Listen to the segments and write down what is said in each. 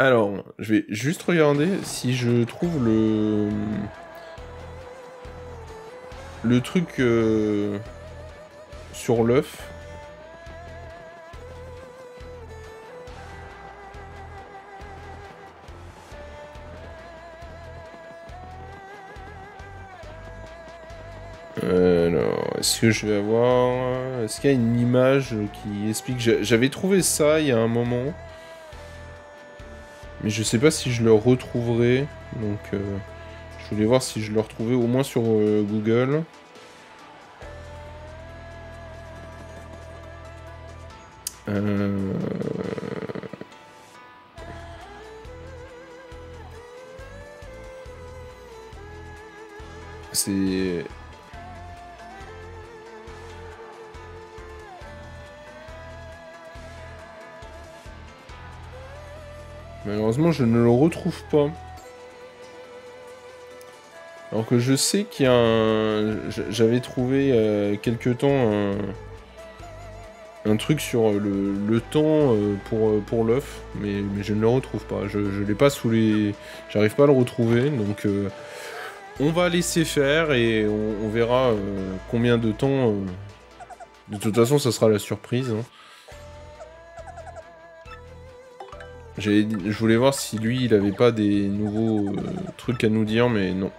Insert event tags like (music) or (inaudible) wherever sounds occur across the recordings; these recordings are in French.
Alors, je vais juste regarder si je trouve le... Le truc euh, sur l'œuf. Alors, est-ce que je vais avoir... Est-ce qu'il y a une image qui explique... J'avais trouvé ça il y a un moment. Mais je sais pas si je le retrouverai. Donc, euh, je voulais voir si je le retrouvais au moins sur euh, Google. Je ne le retrouve pas. Alors que je sais qu'il y a un... J'avais trouvé euh, quelque temps un... truc sur le, temps euh, pour, euh, pour l'œuf, mais, mais, je ne le retrouve pas. Je ne l'ai pas sous les... J'arrive pas à le retrouver, donc on va laisser faire et on, verra combien de temps... De toute façon, ça sera la surprise. Hein. Je voulais voir si lui, il avait pas des nouveaux euh, trucs à nous dire, mais non.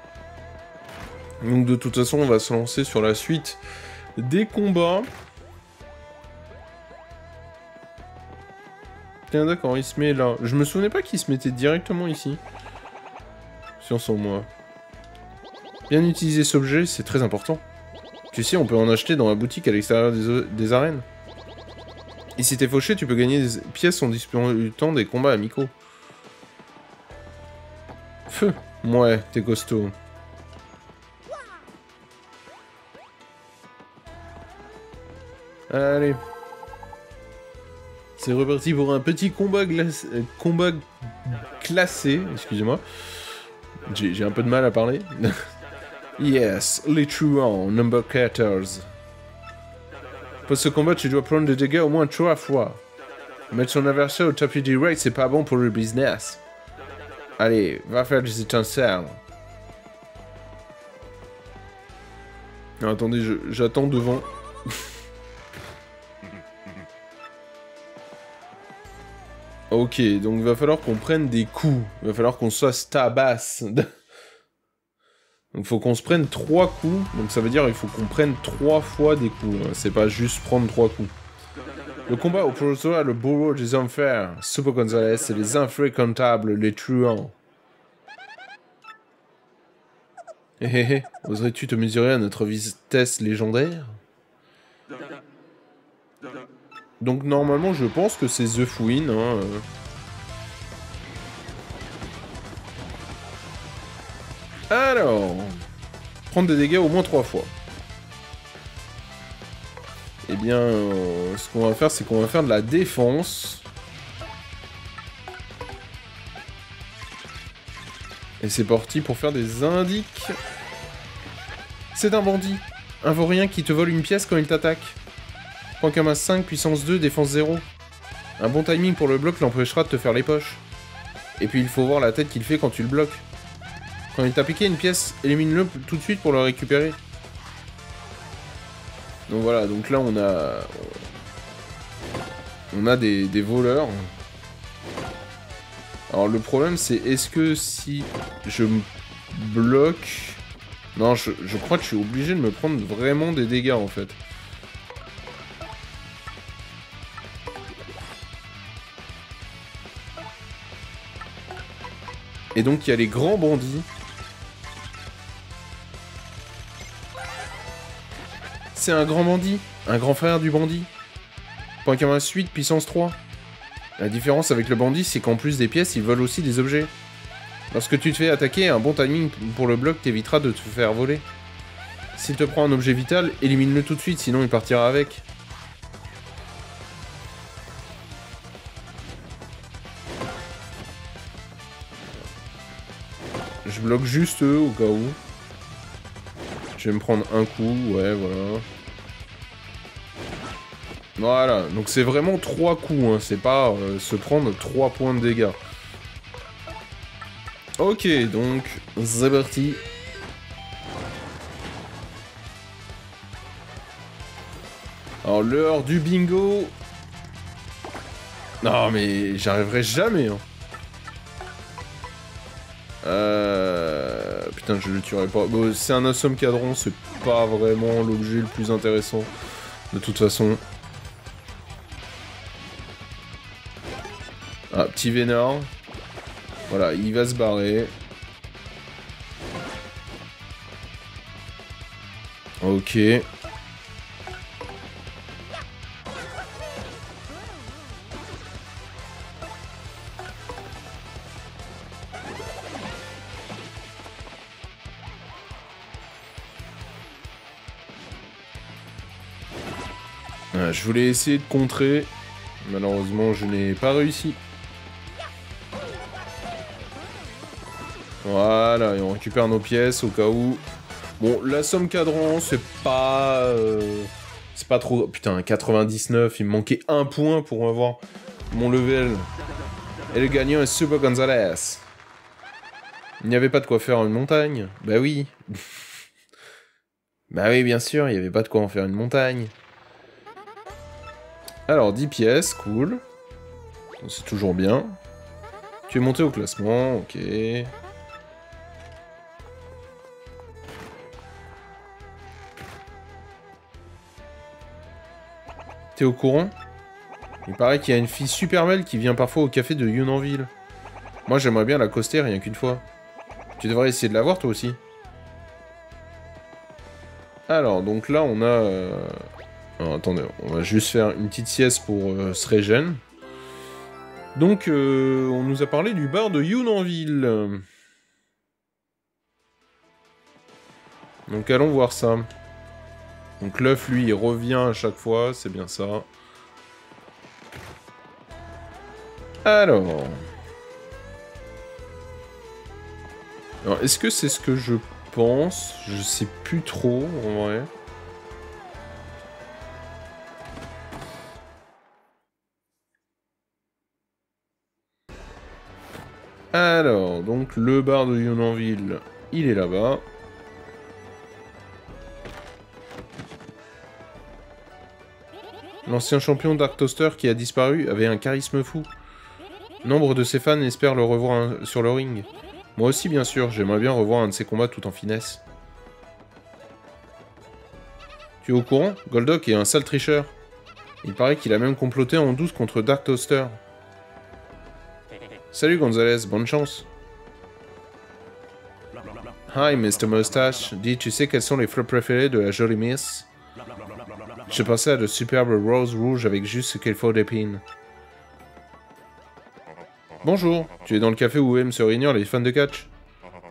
Donc de toute façon, on va se lancer sur la suite des combats. Tiens, d'accord, il se met là. Je me souvenais pas qu'il se mettait directement ici. Sur son moi. Bien utiliser cet objet, c'est très important. Tu sais, on peut en acheter dans la boutique à l'extérieur des arènes. Et si t'es fauché, tu peux gagner des pièces en disputant des combats amicaux. Feu Ouais, t'es costaud. Allez. C'est reparti pour un petit combat, euh, combat classé. Excusez-moi. J'ai un peu de mal à parler. (laughs) yes, les truands, number 14. Pour ce combat, tu dois prendre des dégâts au moins trois fois. Mettre son adversaire au tapis direct, c'est pas bon pour le business. Allez, va faire des étincelles. attendez, j'attends devant. (laughs) ok, donc il va falloir qu'on prenne des coups. Il va falloir qu'on soit tabasse. (laughs) Donc faut qu'on se prenne trois coups, donc ça veut dire il faut qu'on prenne trois fois des coups, c'est pas juste prendre trois coups. Le combat à le bourreau des enfers, Super Gonzalez et les infréquentables, les truands. Hé hé hé, oserais-tu te mesurer à notre vitesse légendaire? Donc normalement je pense que c'est The Fouine, hein, euh. Alors, prendre des dégâts au moins trois fois. Eh bien, euh, ce qu'on va faire, c'est qu'on va faire de la défense. Et c'est parti pour faire des indiques. C'est un bandit. Un vaurien qui te vole une pièce quand il t'attaque. Point comme 5, puissance 2, défense 0. Un bon timing pour le bloc l'empêchera de te faire les poches. Et puis il faut voir la tête qu'il fait quand tu le bloques. Quand il t'a piqué une pièce, élimine-le tout de suite pour le récupérer. Donc voilà, donc là on a... On a des, voleurs. Alors le problème c'est est-ce que si je bloque... Non, je, je crois que je suis obligé de me prendre vraiment des dégâts en fait. Et donc il y a les grands bandits C'est un grand bandit, un grand frère du bandit. Point 8, puissance 3. La différence avec le bandit, c'est qu'en plus des pièces, il vole aussi des objets. Lorsque tu te fais attaquer, un bon timing pour le bloc t'évitera de te faire voler. S'il te prend un objet vital, élimine-le tout de suite, sinon il partira avec. Je bloque juste eux au cas où. Je vais me prendre un coup, ouais, voilà. Voilà, donc c'est vraiment trois coups, hein. c'est pas euh, se prendre trois points de dégâts. Ok, donc, c'est parti. Alors, l'heure du bingo. Non, mais j'arriverai jamais. Hein. Euh... Je le tuerai pas. Bon, c'est un assomme cadran, c'est pas vraiment l'objet le plus intéressant. De toute façon. Ah, petit vénard. Voilà, il va se barrer. Ok. Voulais essayer de contrer. Malheureusement, je n'ai pas réussi. Voilà, et on récupère nos pièces au cas où. Bon, la somme cadran, c'est pas... Euh, c'est pas trop... Putain, 99, il me manquait un point pour avoir mon level. Et le gagnant est Super Gonzalez. Il n'y avait pas de quoi faire une montagne Bah oui. (laughs) bah oui, bien sûr, il n'y avait pas de quoi en faire une montagne. Alors, 10 pièces, cool. C'est toujours bien. Tu es monté au classement, ok. T'es au courant? Il paraît qu'il y a une fille super belle qui vient parfois au café de Yunanville. Moi, j'aimerais bien l'accoster rien qu'une fois. Tu devrais essayer de la voir, toi aussi. Alors, donc là, on a... Euh, attendez, on va juste faire une petite sieste pour euh, se Donc, euh, on nous a parlé du bar de Yunanville. Donc, allons voir ça. Donc, l'œuf, lui, il revient à chaque fois, c'est bien ça. Alors... Alors, est-ce que c'est ce que je pense? Je sais plus trop, en vrai. Alors, donc le bar de Yonanville, il est là-bas. L'ancien champion Dark Toaster qui a disparu avait un charisme fou. Nombre de ses fans espèrent le revoir sur le ring. Moi aussi, bien sûr, j'aimerais bien revoir un de ses combats tout en finesse. Tu es au courant? Goldock est un sale tricheur. Il paraît qu'il a même comploté en douce contre Dark Toaster. Salut Gonzalez, bonne chance. Hi Mr. Mustache, dis, tu sais quels sont les fleurs préférés de la jolie Miss? Je pensais à de superbes roses rouges avec juste ce qu'il faut d'épines. Bonjour, tu es dans le café où aiment se réunir les fans de catch?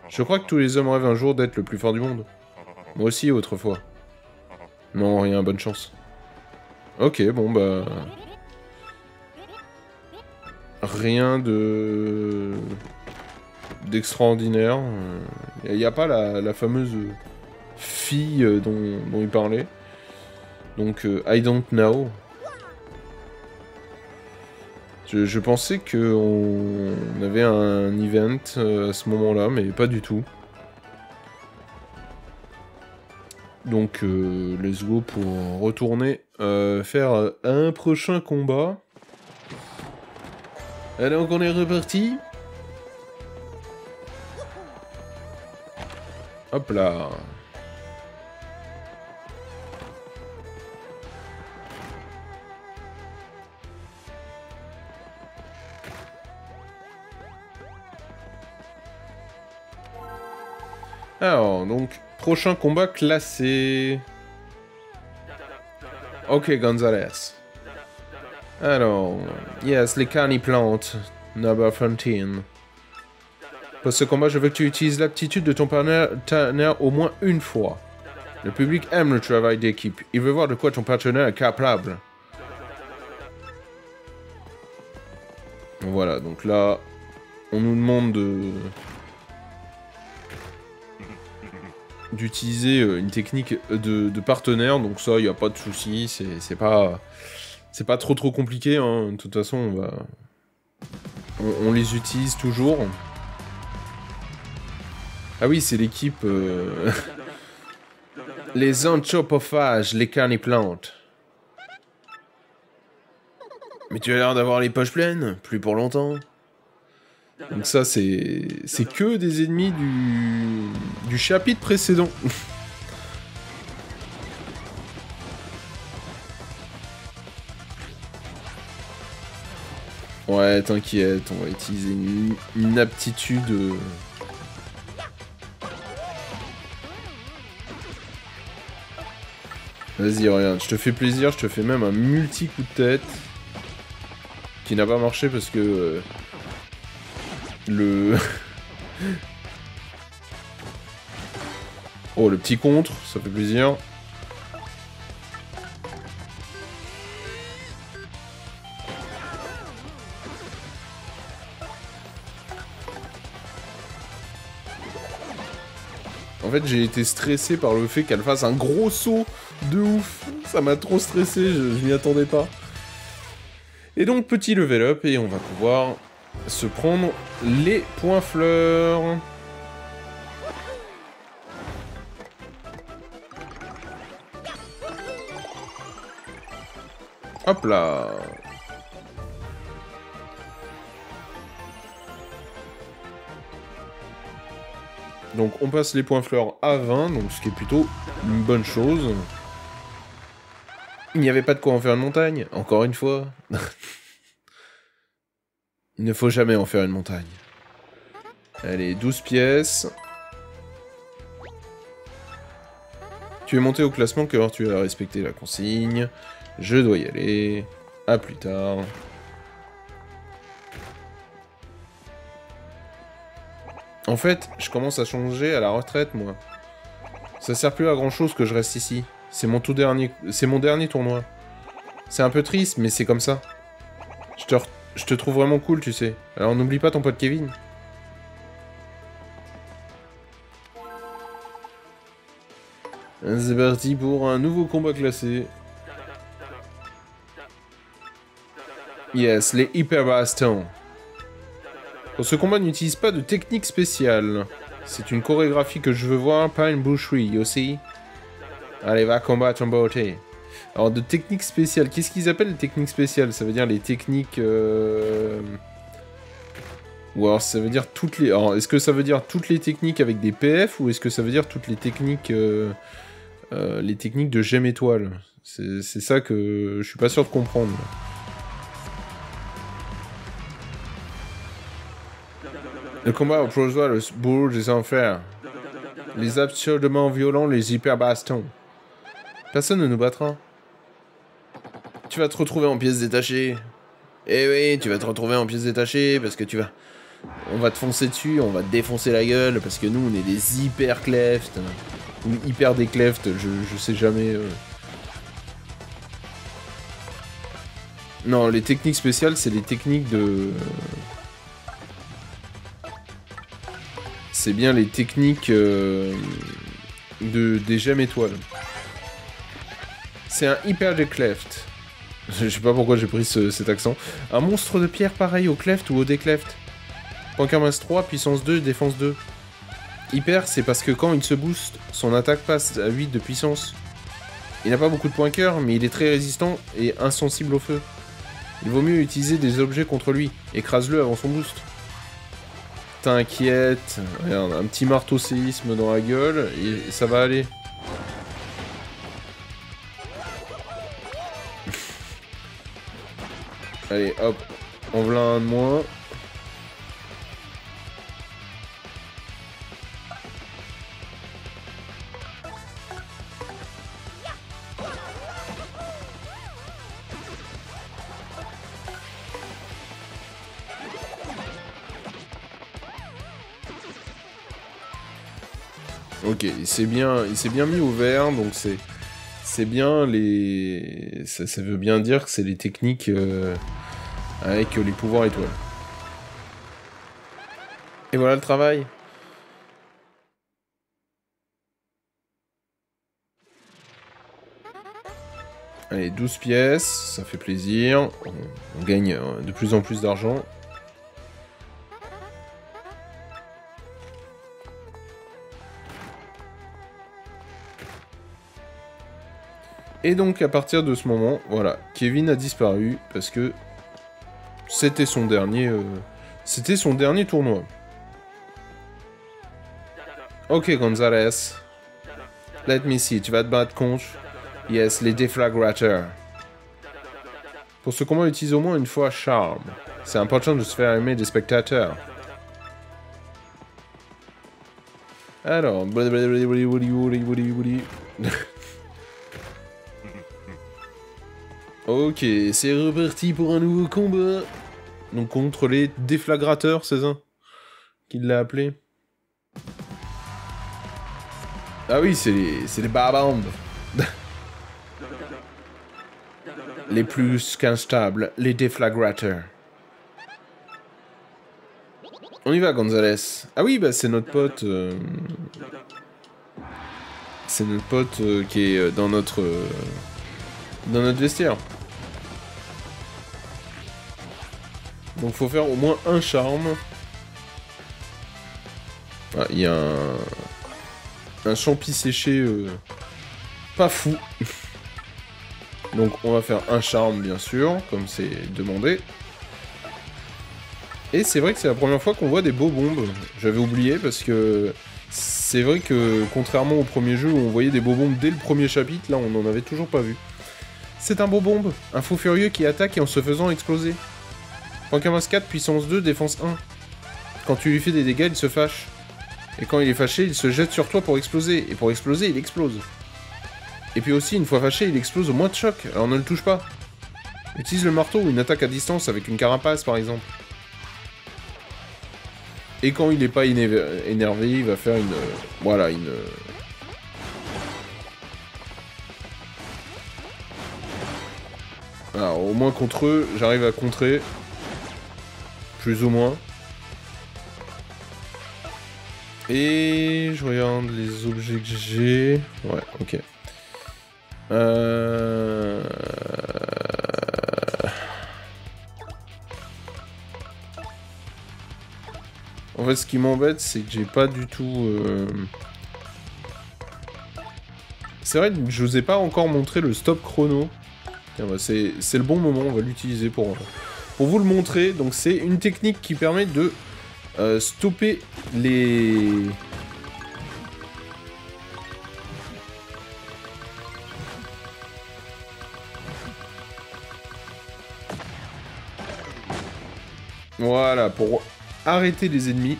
Je crois que tous les hommes rêvent un jour d'être le plus fort du monde. Moi aussi, autrefois. Non, rien, bonne chance. Ok, bon bah rien de d'extraordinaire. Il n'y a, pas la, fameuse fille dont, il parlait. Donc, euh, I don't know. Je, pensais qu'on avait un event euh, à ce moment-là, mais pas du tout. Donc, euh, let's go pour retourner faire un prochain combat. Alors on est reparti. Hop là. Alors, donc, prochain combat classé. Ok, Gonzalez. Alors, yes, les plantes, number 14. Pour ce combat, je veux que tu utilises l'aptitude de ton partenaire au moins une fois. Le public aime le travail d'équipe. Il veut voir de quoi ton partenaire est capable. Voilà, donc là, on nous demande de... d'utiliser euh, une technique de, de partenaire, donc ça, il n'y a pas de souci, c'est pas... C'est pas trop trop compliqué, hein. de toute façon on va... On, les utilise toujours. Ah oui, c'est l'équipe... Euh, (laughs) les anthropophages, les carniplantes. Mais tu as l'air d'avoir les poches pleines, plus pour longtemps. Donc ça, c'est c'est que des ennemis du, du chapitre précédent. (laughs) ouais, t'inquiète, on va utiliser une, aptitude... Euh. Vas-y, regarde, je te fais plaisir, je te fais même un multi-coup de tête. Qui n'a pas marché parce que... Euh, le... (laughs) oh, le petit contre, ça fait plaisir. En fait, j'ai été stressé par le fait qu'elle fasse un gros saut de ouf. Ça m'a trop stressé, je, je m'y attendais pas. Et donc, petit level up, et on va pouvoir se prendre les points fleurs. Hop là Donc on passe les points fleurs à 20, donc ce qui est plutôt une bonne chose. Il n'y avait pas de quoi en faire une montagne, encore une fois. (laughs) Il ne faut jamais en faire une montagne. Allez, 12 pièces. Tu es monté au classement car tu as respecté la consigne. Je dois y aller. À plus tard. En fait, je commence à changer à la retraite, moi. Ça sert plus à grand chose que je reste ici. C'est mon tout dernier... C'est mon dernier tournoi. C'est un peu triste, mais c'est comme ça. Je te, je te trouve vraiment cool, tu sais. Alors n'oublie pas ton pote Kevin. C'est parti pour un nouveau combat classé. Yes, les Hyper Bastons. Ce combat n'utilise pas de technique spéciale. C'est une chorégraphie que je veux voir, pas une boucherie, aussi. Allez, va combattre en beauté. Alors, de techniques spéciales. Qu'est-ce qu'ils appellent les techniques spéciales? Ça veut dire les techniques... Euh, ou alors ça veut dire toutes les... Alors, est-ce que ça veut dire toutes les techniques avec des PF ou est-ce que ça veut dire toutes les techniques... Euh, euh, les techniques de gemme étoile? C'est ça que je suis pas sûr de comprendre. Le combat au le bourge des enfers. Les absurdement violents, les hyper bastons. Personne ne nous battra. Tu vas te retrouver en pièces détachées. Eh oui, tu vas te retrouver en pièces détachées parce que tu vas... On va te foncer dessus, on va te défoncer la gueule parce que nous, on est des hyper clefts. Ou hyper des je sais jamais... Euh. Non, les techniques spéciales, c'est les techniques de... C'est bien les techniques euh, de, des gemmes étoiles. C'est un hyper de cleft. (laughs) Je sais pas pourquoi j'ai pris cet accent. Un monstre de pierre pareil au cleft ou au décleft. Mass 3, puissance 2, défense 2. Hyper, c'est parce que quand il se booste, son attaque passe à 8 de puissance. Il n'a pas beaucoup de points cœur, mais il est très résistant et insensible au feu. Il vaut mieux utiliser des objets contre lui. Écrase-le avant son boost. T'inquiète. Regarde, un petit marteau séisme dans la gueule et ça va aller. Allez, hop. On voilà un de moins. S'est bien, il bien mis au vert, donc c'est, c'est bien les, ça, veut bien dire que c'est les techniques euh, avec les pouvoirs étoiles. Et voilà le travail. Allez, 12 pièces, ça fait plaisir. On, gagne euh, de plus en plus d'argent. Et donc à partir de ce moment, voilà, Kevin a disparu parce que c'était son dernier, euh, c'était son dernier tournoi. Ok Gonzalez, let me see, tu vas te battre contre Yes, les déflagrateurs. Pour ce combat, utilise au moins une fois charme. C'est important de se faire aimer des spectateurs. Alors, ok, c'est reparti pour un nouveau combat. Donc contre les déflagrateurs, c'est ça Qu'il l'a appelé Ah oui, c'est les, c'est les (laughs) les plus qu'instables, les déflagrateurs. On y va, Gonzalez. Ah oui, bah c'est notre pote. Euh, c'est notre pote euh, qui est euh, dans notre dans notre vestiaire. Donc faut faire au moins un charme. Ah, il y a un un champi séché pas fou. (laughs) Donc on va faire un charme bien sûr, comme c'est demandé. Et c'est vrai que c'est la première fois qu'on voit des beaux bombes. J'avais oublié parce que c'est vrai que contrairement au premier jeu où on voyait des beaux bombes dès le premier chapitre, là on n'en avait toujours pas vu. C'est un beau bombe, un fou furieux qui attaque et en se faisant exploser. Rank 4, puissance 2, défense 1. Quand tu lui fais des dégâts, il se fâche. Et quand il est fâché, il se jette sur toi pour exploser. Et pour exploser, il explose. Et puis aussi, une fois fâché, il explose au moins de choc, alors ne le touche pas. Utilise le marteau ou une attaque à distance avec une carapace par exemple. Et quand il n'est pas énervé, il va faire une... voilà, une... Alors, au moins contre eux, j'arrive à contrer. Plus ou moins. Et je regarde les objets que j'ai. Ouais, ok. Euh... En fait, ce qui m'embête, c'est que j'ai pas du tout... Euh, c'est vrai, je vous ai pas encore montré le stop chrono. Bah, c'est le bon moment, on va l'utiliser pour, pour vous le montrer. Donc c'est une technique qui permet de euh, stopper les... Voilà, pour arrêter les ennemis.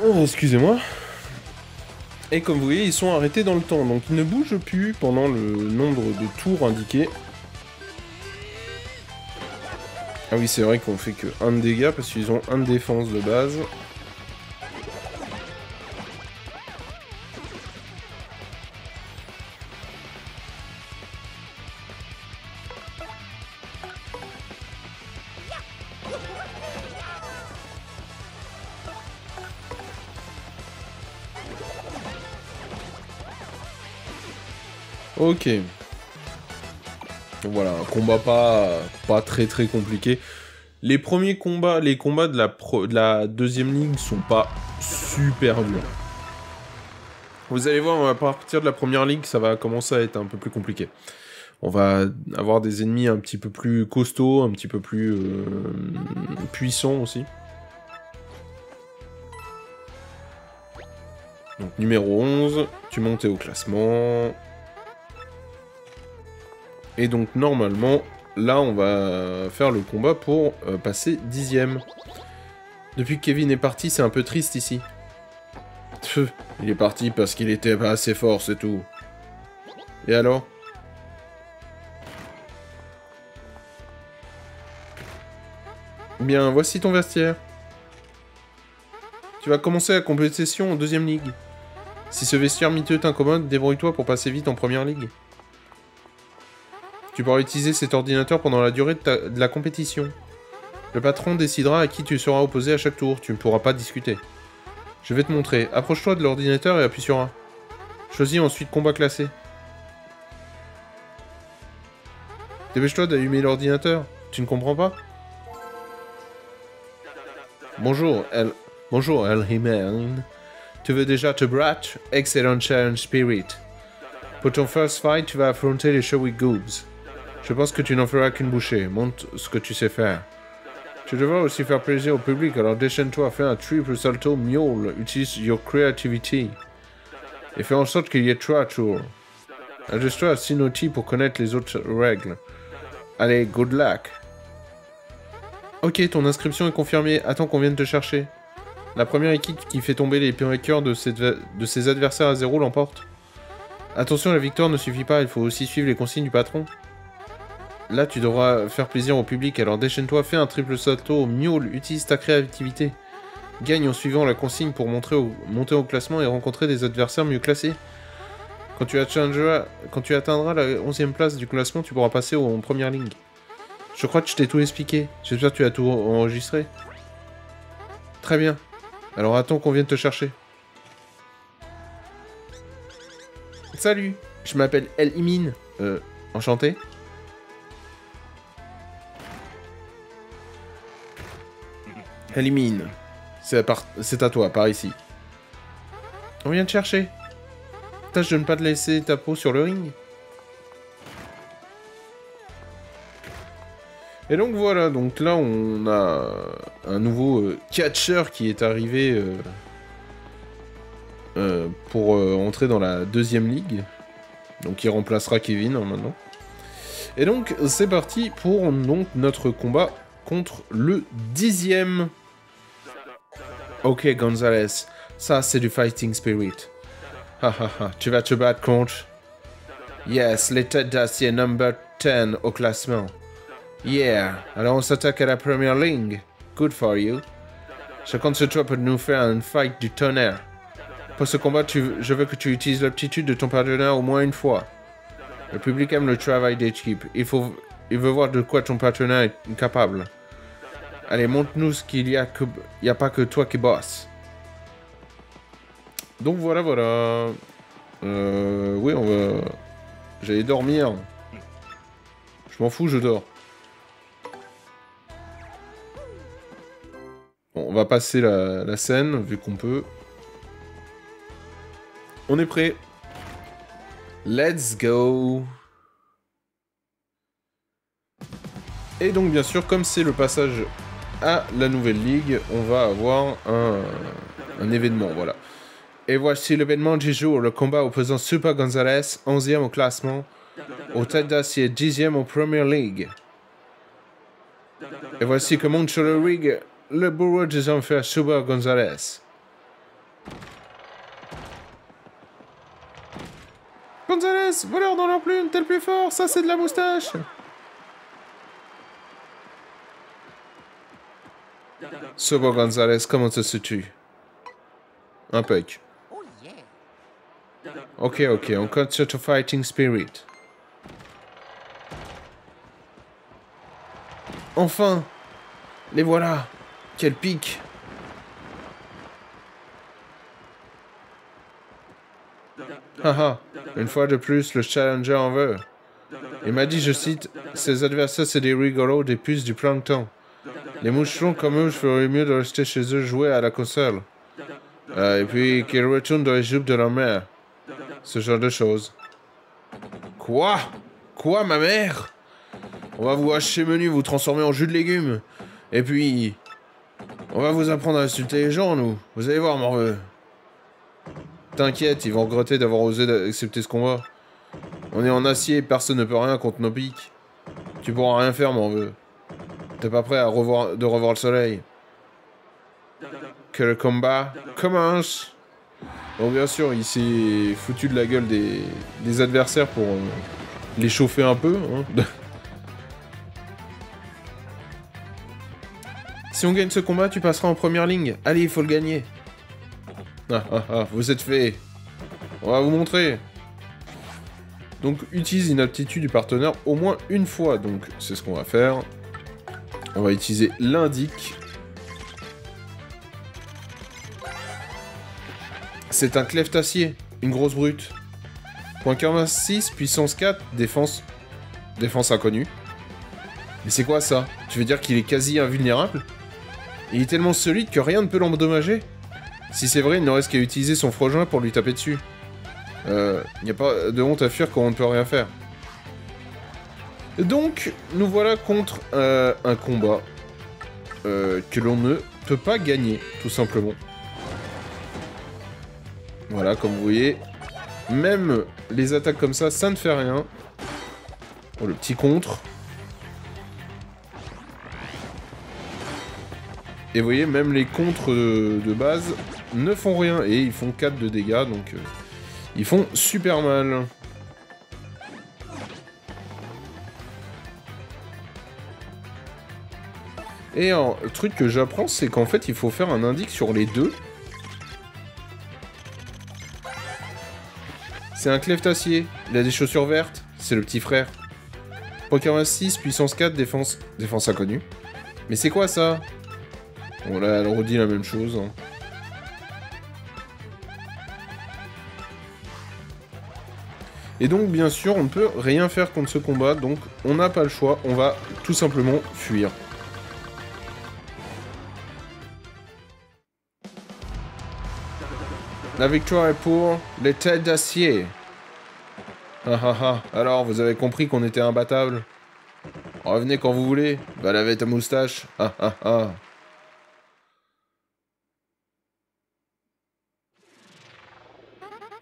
Oh, excusez-moi. Et comme vous voyez, ils sont arrêtés dans le temps, donc ils ne bougent plus pendant le nombre de tours indiqués. Ah oui, c'est vrai qu'on fait que un de dégâts parce qu'ils ont un de défense de base. Ok. Voilà, un combat pas, très très compliqué. Les premiers combats, les combats de la, de la deuxième ligue sont pas super durs. Vous allez voir, à partir de la première ligue, ça va commencer à être un peu plus compliqué. On va avoir des ennemis un petit peu plus costauds, un petit peu plus euh, puissants aussi. Donc numéro 11, tu montes au classement. Et donc normalement, là on va faire le combat pour euh, passer dixième. Depuis que Kevin est parti, c'est un peu triste ici. il est parti parce qu'il était pas assez fort, c'est tout. Et alors? Bien, voici ton vestiaire. Tu vas commencer la compétition en deuxième ligue. Si ce vestiaire miteux t'incommode, débrouille-toi pour passer vite en première ligue. Tu pourras utiliser cet ordinateur pendant la durée de, la compétition. Le patron décidera à qui tu seras opposé à chaque tour, tu ne pourras pas discuter. Je vais te montrer. Approche-toi de l'ordinateur et appuie sur A. Choisis ensuite combat classé. Dépêche-toi d'allumer l'ordinateur. Tu ne comprends pas? Bonjour, El... Bonjour, El Tu veux déjà te battre? Excellent challenge spirit. Pour ton first fight, tu vas affronter les Showy Goobs. Je pense que tu n'en feras qu'une bouchée. Montre ce que tu sais faire. Tu devras aussi faire plaisir au public, alors déchaîne-toi, fais un triple salto mule, utilise your creativity. Et fais en sorte qu'il y ait trois tours. Ajuste-toi à Sinoti pour connaître les autres règles. Allez, good luck. Ok, ton inscription est confirmée. Attends qu'on vienne te chercher. La première équipe qui fait tomber les cœurs de de ses adversaires à zéro l'emporte. Attention, la victoire ne suffit pas, il faut aussi suivre les consignes du patron. Là, tu devras faire plaisir au public, alors déchaîne-toi, fais un triple salto au mule, utilise ta créativité. Gagne en suivant la consigne pour monter au classement et rencontrer des adversaires mieux classés. Quand tu, atteindras la 11e place du classement, tu pourras passer en première ligne. Je crois que je t'ai tout expliqué. J'espère que tu as tout enregistré. Très bien. Alors attends qu'on vienne te chercher. Salut, je m'appelle El Imin. Euh, enchanté. El Imin. C'est à, toi, par ici. On vient te chercher. Tâche de ne pas te laisser ta peau sur le ring. Et donc voilà, donc là on a un nouveau euh, catcher qui est arrivé euh, euh, pour entrer dans la deuxième ligue. Donc il remplacera Kevin hein, maintenant. Et donc c'est parti pour notre combat contre le dixième. Ok Gonzalez, ça c'est du fighting spirit. Hahaha, tu vas te battre contre... Yes, les têtes d'acier number 10 au classement. Yeah, alors on s'attaque à la première ligne. Good for you. Je compte sur toi pour nous faire un fight du tonnerre. Pour ce combat, je veux que tu utilises l'aptitude de ton partenaire au moins une fois. Le public aime le travail d'équipe. Il, il veut voir de quoi ton partenaire est capable. Allez, montre-nous ce qu'il y a que... Il n'y a pas que toi qui bosse. Donc voilà, voilà. Euh, oui, on va... J'allais dormir. Je m'en fous, je dors. on va passer la, scène, vu qu'on peut. On est prêt. Let's go Et donc bien sûr, comme c'est le passage à la nouvelle ligue, on va avoir un, événement, voilà. Et voici l'événement du jour, le combat opposant Super Gonzalez, 11e au classement, au tête d'acier 10e au Premier League. Et voici que monte sur le ring le bourreau des enfers Super Gonzalez. Gonzalez, voleur dans leur plume, tel plus fort, ça c'est de la moustache. Super Gonzalez, comment te situe Impec. Ok, ok, on compte sur ton fighting spirit. Enfin Les voilà quel pic Haha, une fois de plus, le challenger en veut. Il m'a dit, je cite, ses adversaires c'est des rigolos, des puces du plancton. Les moucherons comme eux, je ferais mieux de rester chez eux jouer à la console. Euh, et puis qu'ils retournent dans les jupes de leur mère. Ce genre de choses. Quoi? Quoi, ma mère? On va vous hacher menu, vous transformer en jus de légumes. Et puis, on va vous apprendre à insulter les gens, nous. Vous allez voir, Morveux. T'inquiète, ils vont regretter d'avoir osé accepter ce combat. On est en acier, personne ne peut rien contre nos pics. Tu pourras rien faire, Morveux. Pas prêt à revoir, de revoir le soleil? Que le combat commence. Bon, bien sûr, il s'est foutu de la gueule des, adversaires pour euh, les chauffer un peu. Hein. (laughs) Si on gagne ce combat, tu passeras en première ligne. Allez, il faut le gagner. Ah, ah, ah, vous êtes fait. On va vous montrer. Donc, utilise une aptitude du partenaire au moins une fois. Donc, c'est ce qu'on va faire. On va utiliser l'indic. C'est un cleftacier, une grosse brute. Point 6, puissance 4, défense... Défense inconnue. Mais c'est quoi ça? Tu veux dire qu'il est quasi invulnérable? Il est tellement solide que rien ne peut l'endommager Si c'est vrai, il ne reste qu'à utiliser son frangin pour lui taper dessus. Euh, il n'y a pas de honte à fuir quand on ne peut rien faire. Donc, nous voilà contre euh, un combat euh, que l'on ne peut pas gagner, tout simplement. Voilà, comme vous voyez, même les attaques comme ça, ça ne fait rien. Oh, le petit contre. Et vous voyez, même les contres de, base ne font rien. Et ils font 4 de dégâts, donc... Euh, ils font super mal. Et un truc que j'apprends, c'est qu'en fait, il faut faire un indique sur les deux. C'est un cleftacier. Il a des chaussures vertes. C'est le petit frère. Pokémon 6, puissance 4, défense, défense inconnue. Mais c'est quoi ça? Bon là, elle redit la même chose. Hein. Et donc, bien sûr, on ne peut rien faire contre ce combat, donc on n'a pas le choix, on va tout simplement fuir. La victoire est pour les têtes d'acier. Ah ah ah, alors vous avez compris qu'on était imbattable Revenez quand vous voulez, va laver ta moustache. Ah ah ah.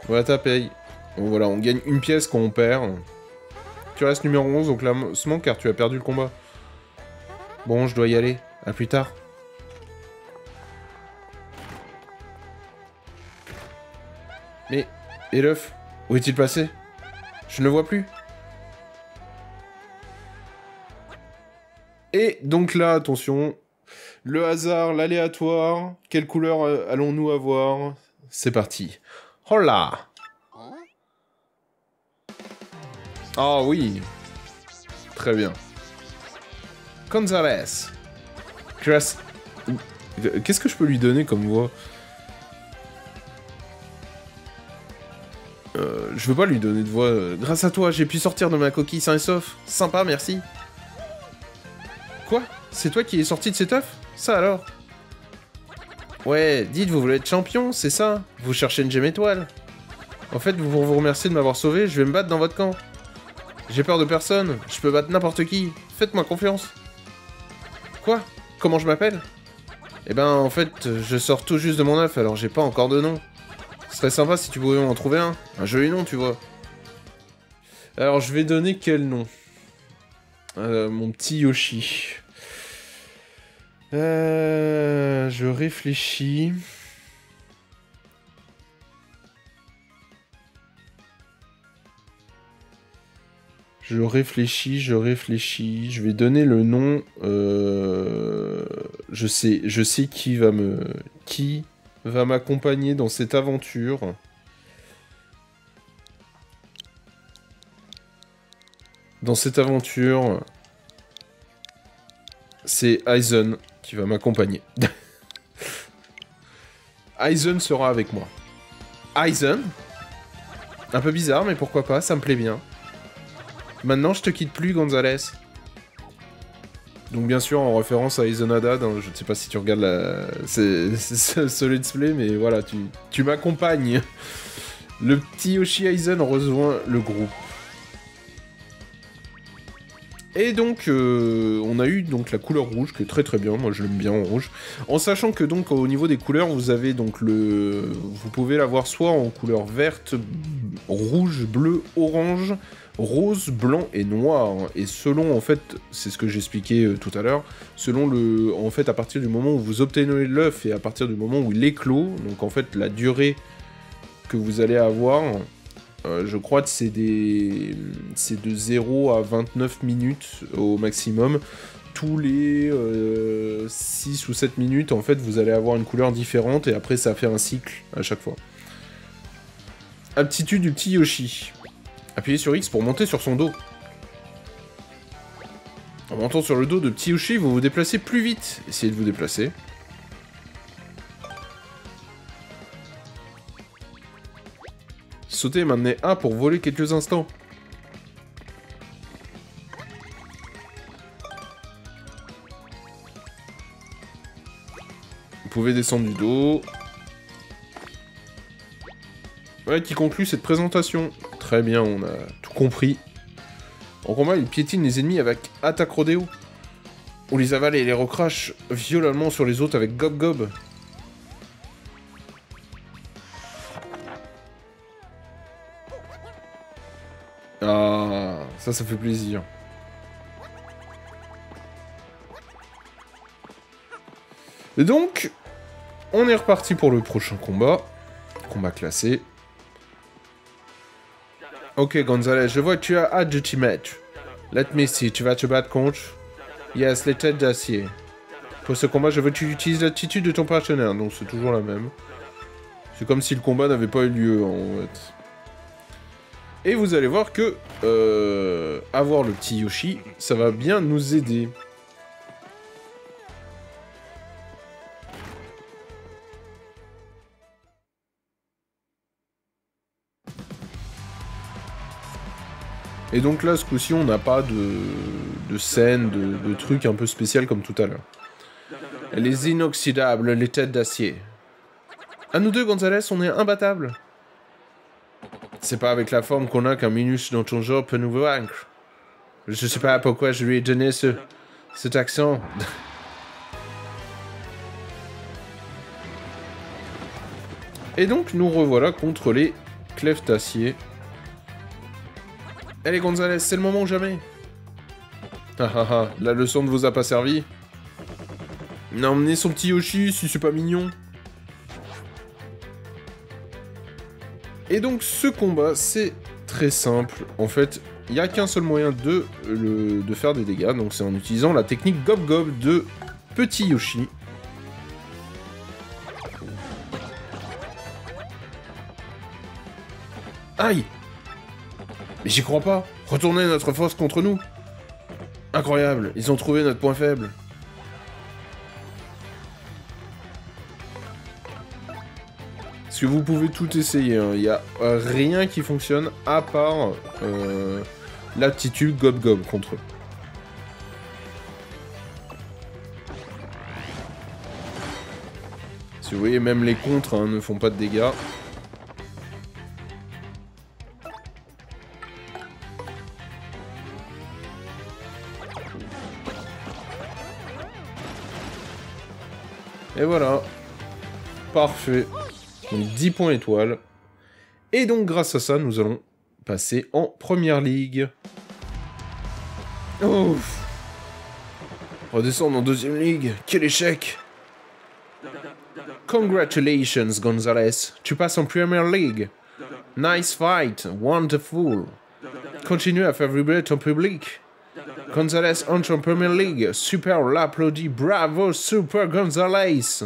Voilà ta paye. Voilà, on gagne une pièce quand on perd. Tu restes numéro 11 donc classement car tu as perdu le combat. Bon, je dois y aller. À plus tard. Et l'œuf Où est-il passé? Je ne le vois plus. Et donc là, attention, le hasard, l'aléatoire, quelle couleur euh, allons-nous avoir? C'est parti. Hola Ah oui Très bien. Gonzalez. Qu'est-ce que je peux lui donner comme voix? Je veux pas lui donner de voix. Grâce à toi, j'ai pu sortir de ma coquille sain et sauf. Sympa, merci. Quoi? C'est toi qui es sorti de cet œuf Ça alors? Ouais, dites, vous voulez être champion, c'est ça Vous cherchez une gemme étoile. En fait, vous vous remerciez de m'avoir sauvé, je vais me battre dans votre camp. J'ai peur de personne, je peux battre n'importe qui. Faites-moi confiance. Quoi? Comment je m'appelle? Eh ben, en fait, je sors tout juste de mon œuf, alors j'ai pas encore de nom. Ce serait sympa si tu pouvais m'en trouver un. Un joli nom, tu vois. Alors, je vais donner quel nom? Euh, Mon petit Yoshi. Euh, je réfléchis. Je réfléchis, je réfléchis. Je vais donner le nom. Euh, je sais, je sais qui va me, qui va m'accompagner dans cette aventure. Dans cette aventure, c'est Aizen qui va m'accompagner. (laughs) Aizen sera avec moi. Aizen? Un peu bizarre, mais pourquoi pas, ça me plaît bien. Maintenant, je te quitte plus, Gonzalez. Donc bien sûr en référence à hein, je ne sais pas si tu regardes la... ce let's play, mais voilà, tu, tu m'accompagnes. Le petit Yoshi Aizen rejoint le groupe. Et donc, euh, on a eu donc la couleur rouge, qui est très très bien, moi je l'aime bien en rouge. En sachant que donc au niveau des couleurs, vous avez donc le... Vous pouvez l'avoir soit en couleur verte, rouge, bleu, orange, rose, blanc et noir. Et selon, en fait, c'est ce que j'expliquais euh, tout à l'heure, selon le... En fait, à partir du moment où vous obtenez l'œuf et à partir du moment où il éclot, donc en fait la durée que vous allez avoir euh, je crois que c'est de 0 à 29 minutes au maximum. Tous les 6 euh, ou 7 minutes, en fait, vous allez avoir une couleur différente et après ça fait un cycle à chaque fois. Aptitude du petit Yoshi. Appuyez sur X pour monter sur son dos. En montant sur le dos de petit Yoshi, vous vous déplacez plus vite. Essayez de vous déplacer. Sauter maintenant A pour voler quelques instants. Vous pouvez descendre du dos. Ouais, qui conclut cette présentation. Très bien, on a tout compris. En combat, il piétine les ennemis avec attaque rodéo. On les avale et les recrache violemment sur les autres avec gob gob. Ah, ça, ça fait plaisir. Et donc, on est reparti pour le prochain combat. Combat classé. Ok, Gonzalez, je vois que tu as hâte de t'y. Let me see, tu vas te battre contre? Yes, les têtes d'acier. Pour ce combat, je veux que tu utilises l'attitude de ton partenaire, donc c'est toujours la même. C'est comme si le combat n'avait pas eu lieu, en fait. Et vous allez voir que euh, avoir le petit Yoshi, ça va bien nous aider. Et donc là, ce coup-ci, on n'a pas de, de scène, de, de trucs un peu spécial comme tout à l'heure. Les inoxydables, les têtes d'acier. À nous deux, Gonzalez, on est imbattables. C'est pas avec la forme qu'on a qu'un minus dans ton genre peut nous vaincre. Je sais pas pourquoi je lui ai donné ce, cet accent. Et donc, nous revoilà contre les cleftaciers. Allez, Gonzalez, c'est le moment ou jamais. Ah ah ah, la leçon ne vous a pas servi? Emmenez son petit Yoshi si c'est pas mignon. Et donc ce combat, c'est très simple. En fait, il n'y a qu'un seul moyen de, faire des dégâts, donc c'est en utilisant la technique Gob Gob de Petit Yoshi. Aïe Mais j'y crois pas Retournez notre force contre nous Incroyable, ils ont trouvé notre point faible. Que vous pouvez tout essayer, hein. il n'y a rien qui fonctionne à part euh, l'aptitude gob-gob contre eux. Si vous voyez, même les contres hein, ne font pas de dégâts. Et voilà. Parfait. Donc 10 points étoiles. Et donc grâce à ça, nous allons passer en première ligue. Ouf Redescendre en deuxième ligue, quel échec Congratulations Gonzalez, tu passes en Premier League. Nice fight, wonderful. Continue à faire vibrer ton public. Gonzalez entre en Premier League. Super, l'applaudit. Bravo, Super Gonzalez.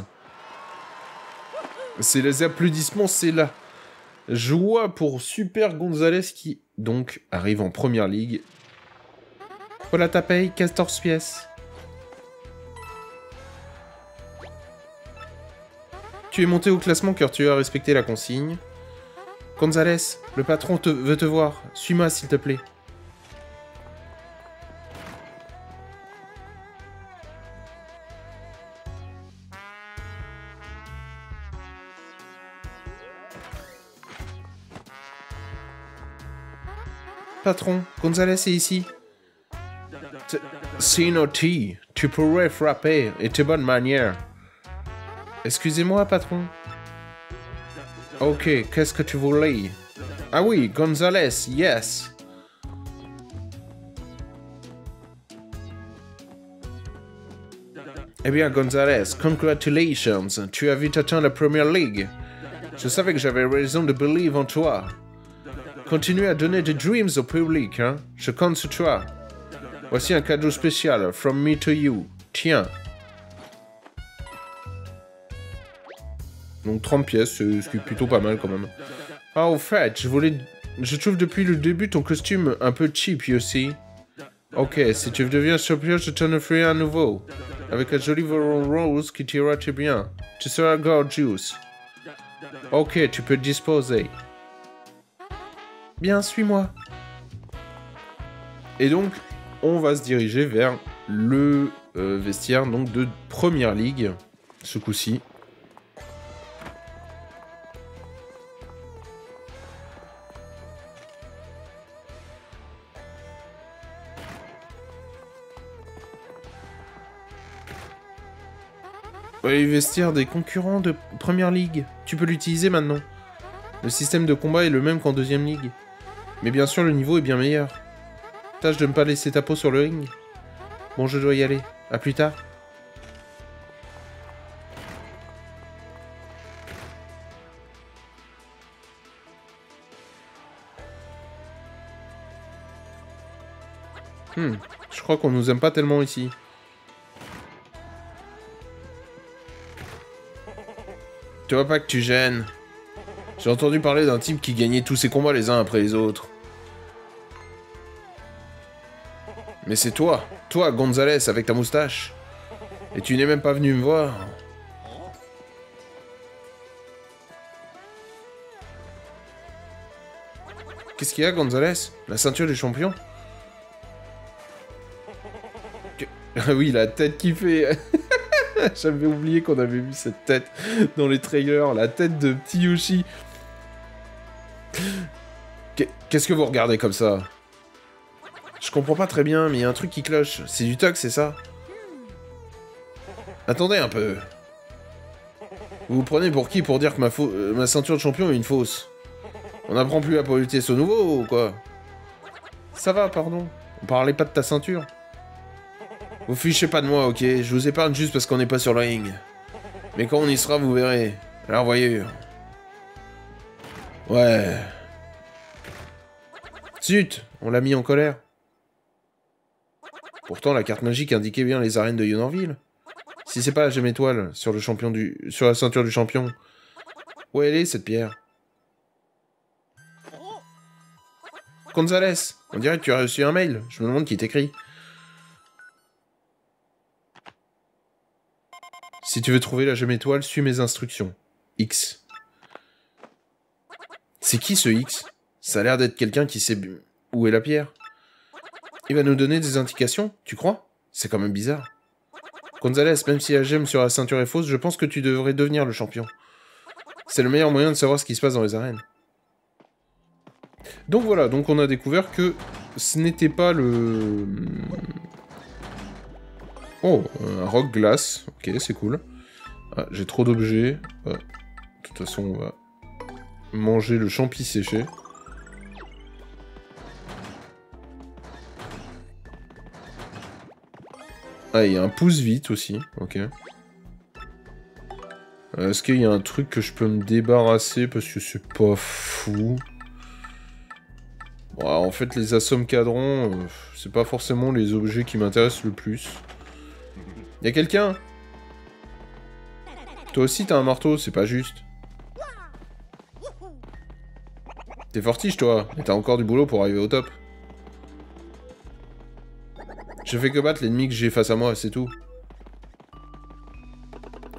C'est les applaudissements, c'est la joie pour Super Gonzalez qui, donc, arrive en Première Ligue. Voilà ta paye, 14 pièces. Tu es monté au classement car tu as respecté la consigne. Gonzalez, le patron veut te voir. Suis-moi s'il te plaît. Patron, Gonzalez est ici. T, tu pourrais frapper et de bonne manière. Excusez-moi, patron. Ok, qu'est-ce que tu voulais? Ah oui, Gonzalez, yes. Eh bien, Gonzalez, congratulations, tu as vite atteint la Premier League. Je savais que j'avais raison de believe en toi. Continue à donner des dreams au public, hein. Je compte sur toi. Voici un cadeau spécial, from me to you. Tiens. Donc 30 pièces, ce qui est plutôt pas mal quand même. Ah, au fait, je voulais... Je trouve depuis le début ton costume un peu cheap, aussi. Ok, si tu deviens surpris, je t'en offrirai un nouveau. Avec un joli volant rose qui t'ira très bien. Tu seras gorgeous. Ok, tu peux disposer. Bien, suis-moi. Et donc, on va se diriger vers le euh, vestiaire donc de première ligue, ce coup-ci. Les vestiaires des concurrents de première ligue. Tu peux l'utiliser maintenant. Le système de combat est le même qu'en deuxième ligue. Mais bien sûr, le niveau est bien meilleur. Tâche de ne pas laisser ta peau sur le ring. Bon, je dois y aller. À plus tard. Hmm, je crois qu'on nous aime pas tellement ici. Tu vois pas que tu gênes J'ai entendu parler d'un type qui gagnait tous ses combats les uns après les autres. Mais c'est toi, toi Gonzalez avec ta moustache. Et tu n'es même pas venu me voir. Qu'est-ce qu'il y a Gonzalez? La ceinture du champion? Ah (laughs) oui, la tête qui fait... (laughs) J'avais oublié qu'on avait vu cette tête dans les trailers, la tête de petit Yoshi. Qu'est-ce que vous regardez comme ça? Je comprends pas très bien, mais il y a un truc qui cloche. C'est du tox, c'est ça? Attendez un peu. Vous vous prenez pour qui pour dire que ma, euh, ma ceinture de champion est une fausse? On n'apprend plus à polluer au nouveau ou quoi? Ça va, pardon. On parlait pas de ta ceinture. Vous fichez pas de moi, ok? Je vous épargne juste parce qu'on n'est pas sur le ring. Mais quand on y sera, vous verrez. Alors voyez. Ouais. Zut On l'a mis en colère. Pourtant, la carte magique indiquait bien les arènes de Yonorville. Si c'est pas la gemme étoile sur le champion du... sur la ceinture du champion. Où elle est, cette pierre? Gonzales, on dirait que tu as reçu un mail. Je me demande qui t'écrit. Si tu veux trouver la gemme étoile, suis mes instructions. X. C'est qui ce X? Ça a l'air d'être quelqu'un qui sait où est la pierre. Il va nous donner des indications, tu crois? C'est quand même bizarre. Gonzalez, même si la gemme sur la ceinture est fausse, je pense que tu devrais devenir le champion. C'est le meilleur moyen de savoir ce qui se passe dans les arènes. Donc voilà, donc on a découvert que ce n'était pas le... Oh, un rock glace. Ok, c'est cool. Ah, j'ai trop d'objets. Ah, de toute façon, on va manger le champi séché. Ah, il y a un pouce vite aussi. Ok. Est-ce qu'il y a un truc que je peux me débarrasser parce que c'est pas fou? En fait, les assommes cadrans, euh, c'est pas forcément les objets qui m'intéressent le plus. Y'a quelqu'un? Toi aussi t'as un marteau, c'est pas juste. T'es fortiche toi, mais t'as encore du boulot pour arriver au top. Je fais que battre l'ennemi que j'ai face à moi, c'est tout.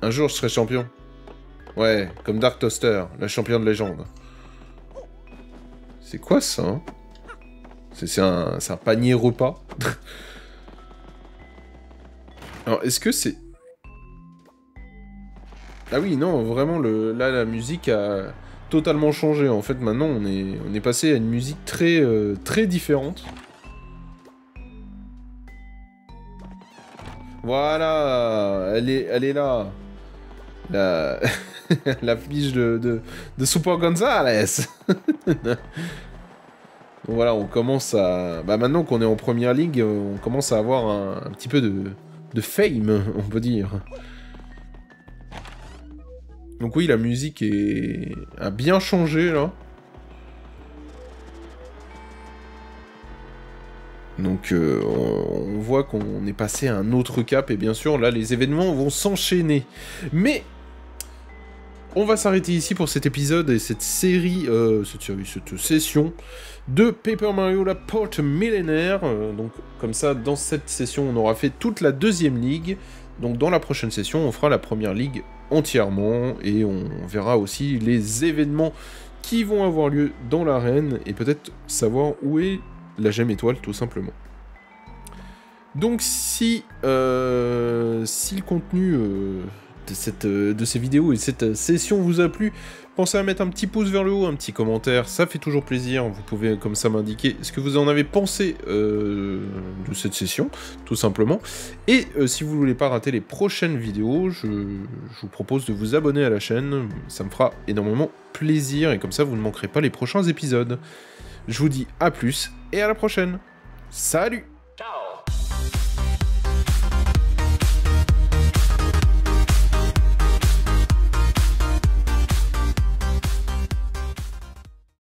Un jour je serai champion. Ouais, comme Dark Toaster, la championne de légende. C'est quoi ça hein? C'est un, un panier repas (laughs) Alors, est-ce que c'est... Ah oui, non, vraiment, là, la musique a totalement changé. En fait, maintenant, on est, on est passé à une musique très, euh, très différente. Voilà, elle est, là. La, (laughs) fiche de, de, Super Gonzales. (laughs) voilà, on commence à... Bah maintenant qu'on est en première ligue, on commence à avoir un petit peu de, de fame, on peut dire. Donc oui, la musique est... a bien changé, là. Donc euh, on voit qu'on est passé à un autre cap, et bien sûr, là, les événements vont s'enchaîner. Mais on va s'arrêter ici pour cet épisode et cette série, euh, cette, série cette session de Paper Mario la porte millénaire. Euh, donc comme ça, dans cette session, on aura fait toute la deuxième ligue. Donc dans la prochaine session, on fera la première ligue entièrement et on verra aussi les événements qui vont avoir lieu dans l'arène et peut-être savoir où est la gemme étoile tout simplement. Donc si, euh, le contenu cette, de ces vidéos et cette session vous a plu. Pensez à mettre un petit pouce vers le haut, un petit commentaire, ça fait toujours plaisir. Vous pouvez comme ça m'indiquer ce que vous en avez pensé euh, de cette session, tout simplement. Et euh, si vous voulez pas rater les prochaines vidéos, je, je, vous propose de vous abonner à la chaîne. Ça me fera énormément plaisir et comme ça vous ne manquerez pas les prochains épisodes. Je vous dis à plus et à la prochaine. Salut